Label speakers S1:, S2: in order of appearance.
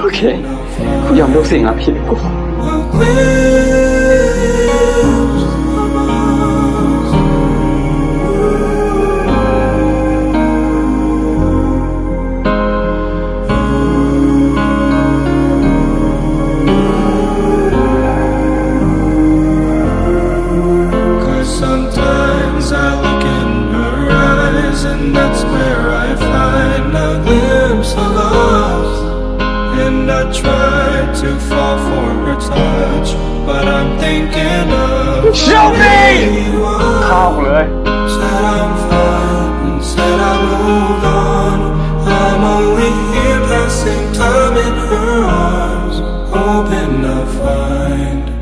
S1: โอเค กูยอมทุกสิ่งละผิดกู
S2: I tried to fall for her touch, but I'm thinking of
S1: Show me! How
S2: said I'm fine and said I moved on. I'm only here passing time in her arms, hoping I find